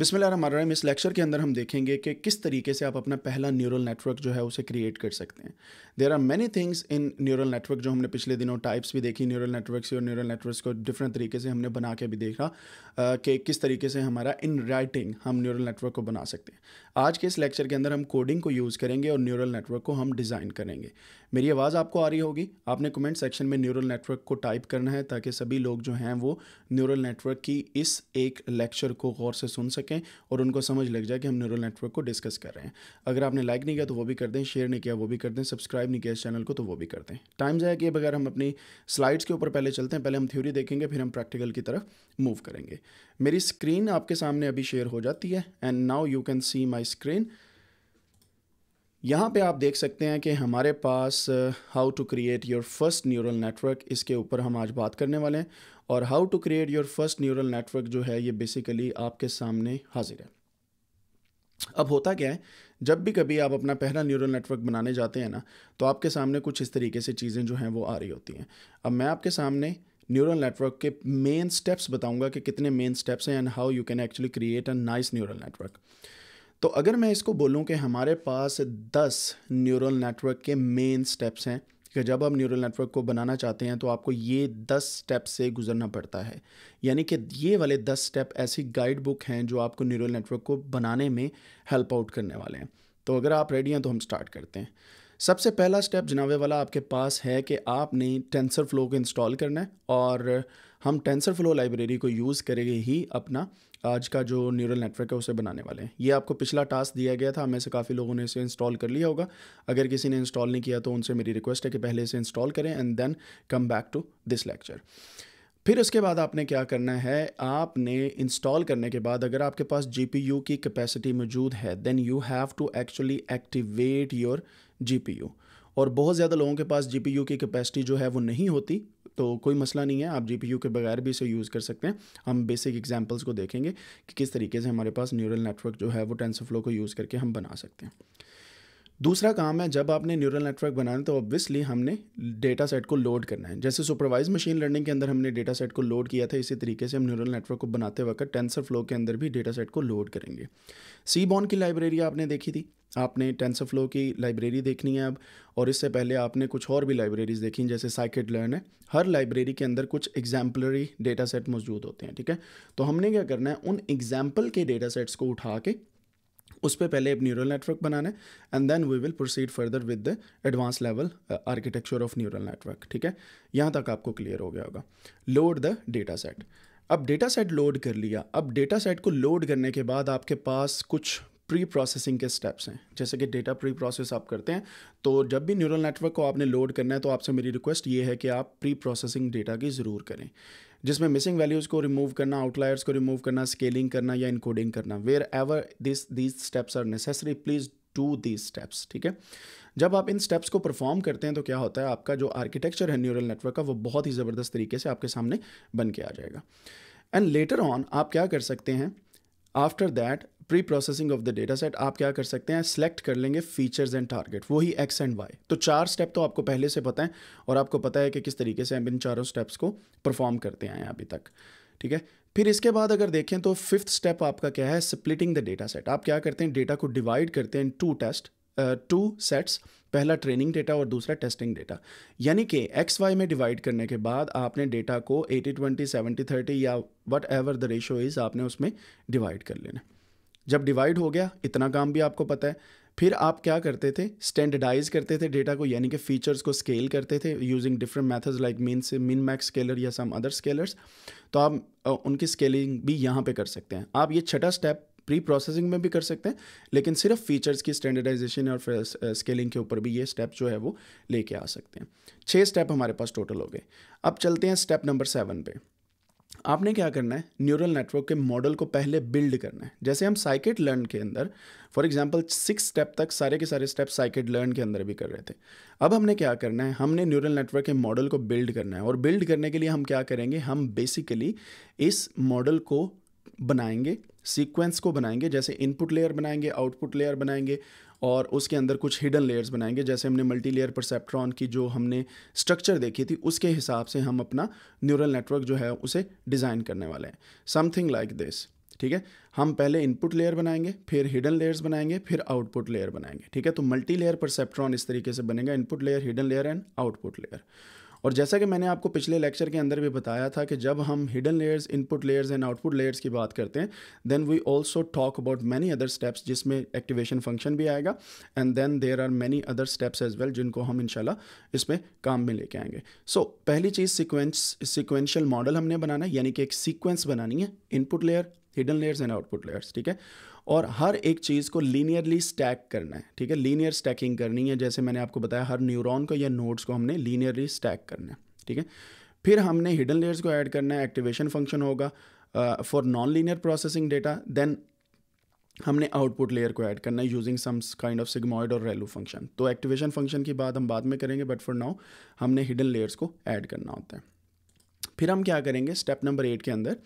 बिस्मिल्लाह इस लेक्चर के अंदर हम देखेंगे कि किस तरीके से आप अपना पहला न्यूरल नेटवर्क जो है उसे क्रिएट कर सकते हैं। There are many things in neural network जो हमने पिछले दिनों टाइप्स भी देखी न्यूरल नेटवर्क से और न्यूरल नेटवर्क को डिफरेंट तरीके से हमने बना के भी देखा कि किस तरीके से हमारा इन राइटिंग हम न्यूरल नेटवर्क को बना सकते हैं। आज के इस लेक्चर के अंदर हम कोडिंग को यूज़ करेंगे और न्यूरल नेटवर्क को हम डिज़ाइन करेंगे। मेरी आवाज़ आपको आ रही होगी, आपने कमेंट सेक्शन में न्यूरल नेटवर्क को टाइप करना है ताकि सभी लोग जो हैं वो न्यूरल नेटवर्क की इस एक लेक्चर को गौर से सुन सकें। और उनको समझ लग जाए कि हम न्यूरल नेटवर्क को डिस्कस कर रहे हैं। अगर आपने लाइक नहीं किया तो वो भी कर दें शेयर नहीं किया वो भी कर दें सब्सक्राइब नहीं किया इस चैनल को तो वो भी कर दें। टाइम जाए कि बगैर हम अपनी स्लाइड्स के ऊपर पहले चलते हैं, पहले हम थ्योरी देखेंगे, फिर हम प्रैक्टिकल की तरफ़ मूव करेंगे। मेरी स्क्रीन आपके सामने अभी शेयर हो जाती है and now you can see my screen यहाँ पे आप देख सकते हैं कि हमारे पास how to create your first neural network इसके ऊपर हम आज बात करने वाले हैं। और how to create your first neural network जो है, ये बेसिकली आपके सामने हाजिर है। अब होता क्या है, जब भी कभी आप अपना पहला न्यूरल नेटवर्क बनाने जाते हैं ना तो आपके सामने कुछ इस तरीके से चीज़ें जो हैं वो आ रही होती हैं। अब मैं आपके सामने न्यूरल नेटवर्क के मेन स्टेप्स बताऊँगा कि कितने मेन स्टेप्स हैं and how you can actually create a nice neural network तो अगर मैं इसको बोलूँ कि हमारे पास दस न्यूरल नेटवर्क के मेन स्टेप्स हैं कि जब आप न्यूरल नेटवर्क को बनाना चाहते हैं तो आपको ये दस स्टेप से गुजरना पड़ता है। यानी कि ये वाले दस स्टेप ऐसी गाइड बुक हैं, जो आपको न्यूरल नेटवर्क को बनाने में हेल्प आउट करने वाले हैं। तो अगर आप रेडी हैं तो हम स्टार्ट करते हैं। सबसे पहला स्टेप जनावे वाला आपके पास है कि आपने टेंसर फ्लो को इंस्टॉल करना है और हम टेंसर फ्लो लाइब्रेरी को यूज़ करेंगे ही अपना आज का जो न्यूरल नेटवर्क है उसे बनाने वाले हैं। ये आपको पिछला टास्क दिया गया था, हमें से काफ़ी लोगों ने इसे इंस्टॉल कर लिया होगा। अगर किसी ने इंस्टॉल नहीं किया तो उनसे मेरी रिक्वेस्ट है कि पहले इसे इंस्टॉल करें and then come back to this lecture फिर उसके बाद आपने क्या करना है, आपने इंस्टॉल करने के बाद अगर आपके पास जीपीयू की कैपेसिटी मौजूद है then you have to actually activate your GPU और बहुत ज़्यादा लोगों के पास जीपीयू की कैपेसिटी जो है वो नहीं होती तो कोई मसला नहीं है, आप जीपीयू के बगैर भी इसे यूज़ कर सकते हैं। हम बेसिक एग्जाम्पल्स को देखेंगे कि किस तरीके से हमारे पास न्यूरल नेटवर्क जो है, वो टेंसर फ्लो को यूज़ करके हम बना सकते हैं। दूसरा काम है, जब आपने न्यूरल नेटवर्क बनाना तो ऑब्वियसली हमने डेटा सेट को लोड करना है। जैसे सुपरवाइज मशीन लर्निंग के अंदर हमने डेटा सेट को लोड किया था, इसी तरीके से हम न्यूरल नेटवर्क को बनाते वक्त टेंसर फ्लो के अंदर भी डेटा सेट को लोड करेंगे। सी बॉन की लाइब्रेरी आपने देखी थी। आपने टेंसर फ्लो की लाइब्रेरी देखनी है अब, और इससे पहले आपने कुछ और भी लाइब्रेरीज़ देखी जैसे साइकेट लर्न है। हर लाइब्रेरी के अंदर कुछ एग्जाम्पलरी डेटा सेट मौजूद होते हैं, ठीक है? तो हमने क्या करना है, उन एग्ज़ाम्पल के डेटा सेट्स को उठा के, उस पर पहले एक न्यूरल नेटवर्क बनाना है and then we will proceed further with the advance level architecture of neural network ठीक है? यहाँ तक आपको क्लियर हो गया होगा। लोड द डेटा सेट अब डेटा सेट लोड कर लिया। अब डेटा सेट को लोड करने के बाद आपके पास कुछ प्री प्रोसेसिंग के स्टेप्स हैं। जैसे कि डेटा प्री प्रोसेस आप करते हैं तो जब भी न्यूरल नेटवर्क को आपने लोड करना है तो आपसे मेरी रिक्वेस्ट ये है कि आप प्री प्रोसेसिंग डेटा की ज़रूर करें। जिसमें मिसिंग वैल्यूज़ को रिमूव करना आउटलायर्स को रिमूव करना स्केलिंग करना या इनकोडिंग करना wherever this these steps are necessary please do these steps ठीक है? जब आप इन स्टेप्स को परफॉर्म करते हैं तो क्या होता है? आपका जो आर्किटेक्चर है न्यूरल नेटवर्क का, वो बहुत ही ज़बरदस्त तरीके से आपके सामने बन के आ जाएगा। एंड लेटर ऑन आप क्या कर सकते हैं? After that pre processing of the data set आप क्या कर सकते हैं? सेलेक्ट कर लेंगे फीचर्स एंड टारगेट वही एक्स एंड वाई तो चार स्टेप तो आपको पहले से पता है, और आपको पता है कि किस तरीके से हम इन चारों स्टेप्स को परफॉर्म करते आए हैं अभी तक। ठीक है? फिर इसके बाद अगर देखें तो फिफ्थ स्टेप आपका क्या है? स्प्लिटिंग द डेटा सेट आप क्या करते हैं? डेटा को डिवाइड करते हैं टू टेस्ट टू सेट्स पहला ट्रेनिंग डेटा और दूसरा टेस्टिंग डेटा यानी कि एक्स वाई में डिवाइड करने के बाद आपने डेटा को एटी ट्वेंटी सेवेंटी थर्टी या whatever the ratio is आपने उसमें डिवाइड कर लेना। जब डिवाइड हो गया, इतना काम भी आपको पता है। फिर आप क्या करते थे? स्टैंडर्डाइज करते थे डेटा को, यानी कि फीचर्स को स्केल करते थे using different methods like mean से मिन मैक्स स्केलर या सम अदर स्केलर्स तो आप उनकी स्केलिंग भी यहाँ पे कर सकते हैं। आप ये छठा स्टेप प्री प्रोसेसिंग में भी कर सकते हैं, लेकिन सिर्फ़ फीचर्स की स्टैंडर्डाइजेशन और स्केलिंग के ऊपर भी ये स्टेप जो है वो लेके आ सकते हैं। छः स्टेप हमारे पास टोटल हो गए। अब चलते हैं स्टेप नंबर सेवन पे। आपने क्या करना है? न्यूरल नेटवर्क के मॉडल को पहले बिल्ड करना है। जैसे हम साइकेट लर्न के अंदर फॉर एग्जांपल सिक्स स्टेप तक सारे के सारे स्टेप साइकेट लर्न के अंदर भी कर रहे थे। अब हमने क्या करना है? हमने न्यूरल नेटवर्क के मॉडल को बिल्ड करना है। और बिल्ड करने के लिए हम क्या करेंगे? हम बेसिकली इस मॉडल को बनाएँगे सीक्वेंस को बनाएँगे, जैसे इनपुट लेयर बनाएँगे आउटपुट लेयर बनाएँगे, और उसके अंदर कुछ हिडन लेयर्स बनाएँगे, जैसे हमने मल्टी लेयर परसेप्ट्रॉन की जो हमने स्ट्रक्चर देखी थी, उसके हिसाब से हम अपना न्यूरल नेटवर्क जो है उसे डिज़ाइन करने वाले हैं। समथिंग लाइक दिस ठीक है? हम पहले इनपुट लेयर बनाएँगे, फिर हिडन लेयर्स बनाएँगे, फिर आउटपुट लेयर बनाएँगे, ठीक है? तो मल्टी लेयर परसेप्ट्रॉन इस तरीके से बनेगा input layer hidden layer and output layer और जैसा कि मैंने आपको पिछले लेक्चर के अंदर भी बताया था कि जब हम hidden layers input layers and output layers की बात करते हैं then we also talk about many other steps जिसमें एक्टिवेशन फ़ंक्शन भी आएगा and then there are many other steps as well जिनको हम इनशाला इसमें काम में लेके आएँगे। सो so, पहली चीज़ सिक्वेंस सिक्वेंशियल मॉडल हमने बनाना है यानी कि एक सीक्वेंस बनानी है input layer hidden layers and output layers ठीक है? और हर एक चीज़ को लीनियरली स्टैक करना है, ठीक है? लीनियर स्टैकिंग करनी है, जैसे मैंने आपको बताया, हर न्यूरॉन को या नोड्स को हमने लीनियरली स्टैक करना है, ठीक है? फिर हमने हिडन लेयर्स को ऐड करना है एक्टिवेशन फ़ंक्शन होगा for non linear processing data then हमने आउटपुट लेयर को ऐड करना है using some kind of sigmoid और रेलू फ़ंक्शन तो एक्टिवेशन फ़ंक्शन की बात हम बाद में करेंगे बट फॉर नाउ हमने हिडन लेयर्स को ऐड करना होता है। फिर हम क्या करेंगे? स्टेप नंबर एट के अंदर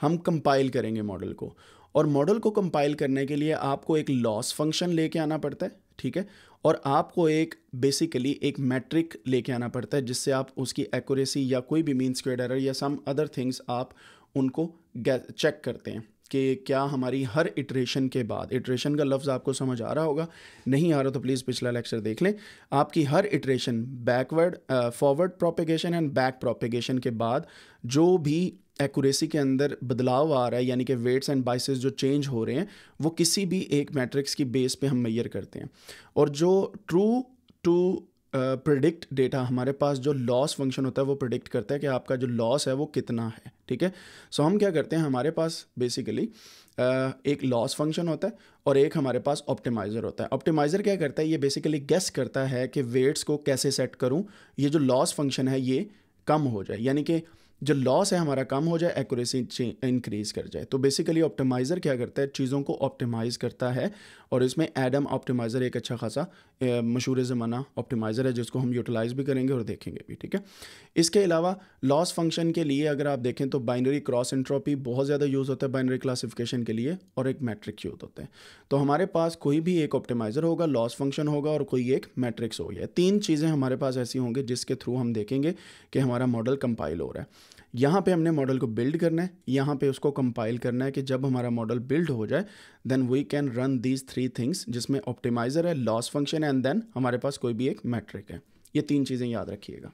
हम कंपाइल करेंगे मॉडल को। और मॉडल को कंपाइल करने के लिए आपको एक लॉस फ़ंक्शन लेके आना पड़ता है, ठीक है? और आपको एक बेसिकली एक मैट्रिक लेके आना पड़ता है, जिससे आप उसकी एक्यूरेसी या कोई भी मीन स्क्वेयर एरर या सम अदर थिंग्स आप उनको चेक करते हैं। कि क्या हमारी हर इटरेशन के बाद इटरेशन का लफ्ज़ आपको समझ आ रहा होगा? नहीं आ रहा तो प्लीज़ पिछला लेक्चर देख लें। आपकी हर iteration backward forward propagation and back propagation के बाद जो भी एक्यूरेसी के अंदर बदलाव आ रहा है, यानी कि वेट्स एंड बाइसेस जो चेंज हो रहे हैं, वो किसी भी एक मैट्रिक्स की बेस पे हम मैयर करते हैं। और जो ट्रू टू प्रिडिक्ट डेटा हमारे पास जो लॉस फ़ंक्शन होता है वो प्रडिक्ट करता है कि आपका जो लॉस है वो कितना है ठीक है? सो हम क्या करते हैं हमारे पास बेसिकली uh, एक लॉस फ़ंक्शन होता है और एक हमारे पास ऑप्टिमाइज़र होता है। ऑप्टिमाइज़र क्या करता है ये बेसिकली गेस करता है कि वेट्स को कैसे सेट करूँ। ये जो लॉस फ़ंक्शन है ये कम हो जाए। यानी कि जो लॉस है, हमारा कम हो जाए एक्यूरेसी इंक्रीज़ कर जाए। तो बेसिकली ऑप्टिमाइज़र क्या करता है? चीज़ों को ऑप्टिमाइज़ करता है और इसमें एडम ऑप्टिमाइज़र एक अच्छा खासा मशहूर ज़माना ऑप्टिमाइज़र है, जिसको हम यूटिलाइज़ भी करेंगे और देखेंगे भी, ठीक है? इसके अलावा लॉस फ़ंक्शन के लिए अगर आप देखें तो बाइनरी क्रॉस एंट्रोपी बहुत ज़्यादा यूज़ होता है बाइनरी क्लासिफिकेशन के लिए और एक मैट्रिक यूज़ होता है। तो हमारे पास कोई भी एक ऑप्टिमाइज़र होगा लॉस फ़ंक्शन होगा और कोई एक मैट्रिक्स हो गया। तीन चीज़ें हमारे पास ऐसी होंगी जिसके थ्रू हम देखेंगे कि हमारा मॉडल कंपाइल हो रहा है। यहाँ पे हमने मॉडल को बिल्ड करना है, यहाँ पे उसको कंपाइल करना है कि जब हमारा मॉडल बिल्ड हो जाए then we can run these three things जिसमें ऑप्टिमाइज़र है लॉस फ़ंक्शन है एंड देन हमारे पास कोई भी एक मैट्रिक है। ये तीन चीज़ें याद रखिएगा।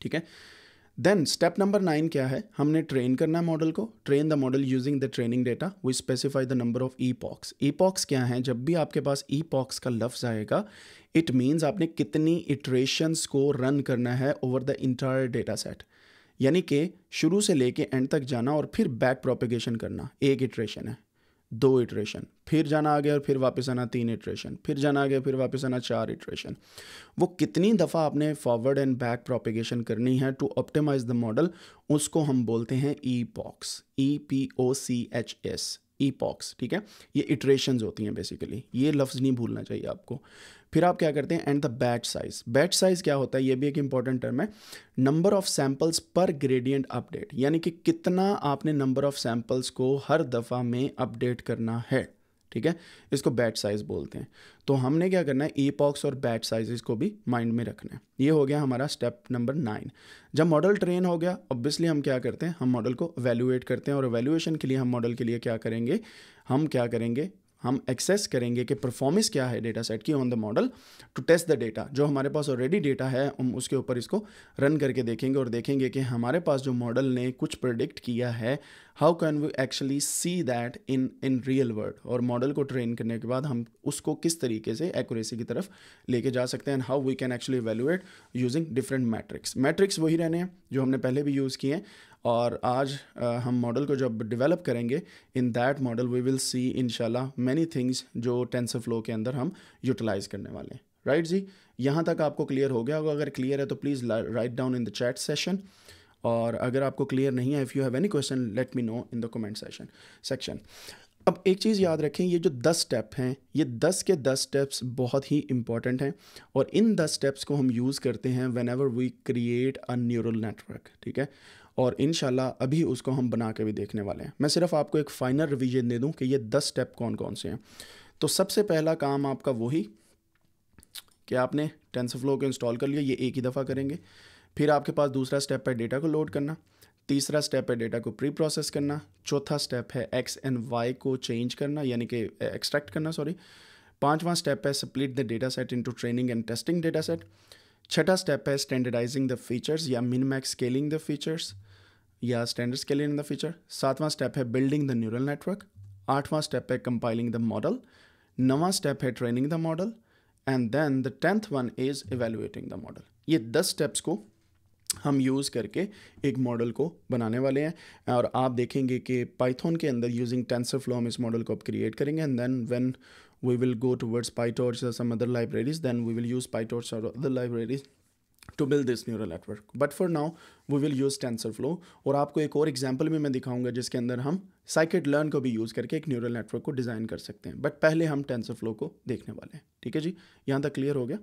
ठीक है? देन स्टेप नंबर नाइन क्या है? हमने ट्रेन करना है मॉडल को। Train the model using the training data we specify the number of epochs epochs क्या है? जब भी आपके पास ई पॉक्स का लफ्ज़ आएगा इट मीन्स आपने कितनी इटरेशंस को रन करना है over the entire data set यानी कि शुरू से लेके एंड तक जाना और फिर बैक प्रोपिगेशन करना। एक इटरेशन है, दो इटरेशन फिर जाना आ गया और फिर वापस आना तीन इटरेशन फिर जाना आ गया फिर वापस आना चार इटरेशन वो कितनी दफ़ा आपने फॉरवर्ड एंड बैक प्रोपिगेशन करनी है टू ऑप्टिमाइज द मॉडल उसको हम बोलते हैं epochs E P O C H S epochs ठीक है? ये इट्रेशन होती हैं बेसिकली ये लफ्ज़ नहीं भूलना चाहिए आपको। फिर आप क्या करते हैं? And the batch size batch size क्या होता है? ये भी एक इंपॉर्टेंट टर्म है। Number of samples per gradient update यानी कि कितना आपने नंबर ऑफ़ सैंपल्स को हर दफ़ा में अपडेट करना है। ठीक है? इसको बैट साइज़ बोलते हैं। तो हमने क्या करना है? ई पॉक्स और बैट साइजेस को भी माइंड में रखना है। ये हो गया हमारा स्टेप नंबर नाइन जब मॉडल ट्रेन हो गया ऑब्वियसली हम क्या करते हैं? हम मॉडल को वैल्यूएट करते हैं और वैल्यूएशन के लिए, हम मॉडल के लिए क्या करेंगे? हम क्या करेंगे? हम एक्सेस करेंगे कि परफॉर्मेंस क्या है डेटा सेट की on the model to test the data जो हमारे पास ऑलरेडी डेटा है, हम उसके ऊपर इसको रन करके देखेंगे और देखेंगे कि हमारे पास जो मॉडल ने कुछ प्रोडिक्ट किया है how can we actually see that in in real world और मॉडल को ट्रेन करने के बाद हम उसको किस तरीके से एक्यूरेसी की तरफ़ लेके जा सकते हैं and how we can actually evaluate using different metrics metrics वही रहने हैं जो हमने पहले भी यूज़ किए हैं। और आज हम मॉडल को जब डेवलप करेंगे in that model we will see इनशाला मैनी थिंग्स जो टेंसर फ्लो के अंदर हम यूटिलाइज करने वाले हैं। राइट जी? यहाँ तक आपको क्लियर हो गया होगा। अगर क्लियर है तो please write down in the chat session और अगर आपको क्लियर नहीं है if you have any question let me know in the comment session section अब एक चीज़ याद रखें, ये जो दस स्टेप हैं, ये दस के दस स्टेप्स बहुत ही इंपॉर्टेंट हैं। और इन दस स्टेप्स को हम यूज़ करते हैं whenever we create a neural network ठीक है? और इन अभी उसको हम बना के भी देखने वाले हैं। मैं सिर्फ़ आपको एक फ़ाइनल रिवीजन दे दूँ कि ये दस स्टेप कौन कौन से हैं। तो सबसे पहला काम आपका वही कि आपने टेंसर फ्लो को इंस्टॉल कर लिया, ये एक ही दफ़ा करेंगे। फिर आपके पास दूसरा स्टेप है डेटा को लोड करना, तीसरा स्टेप है डेटा को प्री प्रोसेस करना, चौथा स्टेप है एक्स एंड वाई को चेंज करना, यानी कि एक्सट्रैक्ट करना सॉरी पांचवा स्टेप है split the data set into training and testing data set छठा स्टेप है स्टैंडर्डाइजिंग द फीचर्स या min max scaling the features या स्टैंडर्ड स्केलिंग द फीचर सातवां स्टेप है बिल्डिंग द न्यूरल नेटवर्क आठवां स्टेप है कंपाइलिंग द मॉडल नवा step है training the model and then the tenth one is evaluating the model ये दस steps को हम यूज़ करके एक मॉडल को बनाने वाले हैं। और आप देखेंगे कि पाइथन के अंदर यूजिंग टेंसर फ्लो हम इस मॉडल को अब क्रिएट करेंगे। And then when we will go towards PyTorch or some other libraries, then we will use PyTorch or other libraries to build this neural network. But for now, we will use TensorFlow और आपको एक और example भी मैं दिखाऊँगा जिसके अंदर हम साइकेट लर्न को भी यूज़ करके एक न्यूरल नेटवर्क को डिज़ाइन कर सकते हैं। बट पहले हम टेंसर फ्लो को देखने वाले हैं। ठीक है जी? यहाँ तक क्लियर हो गया?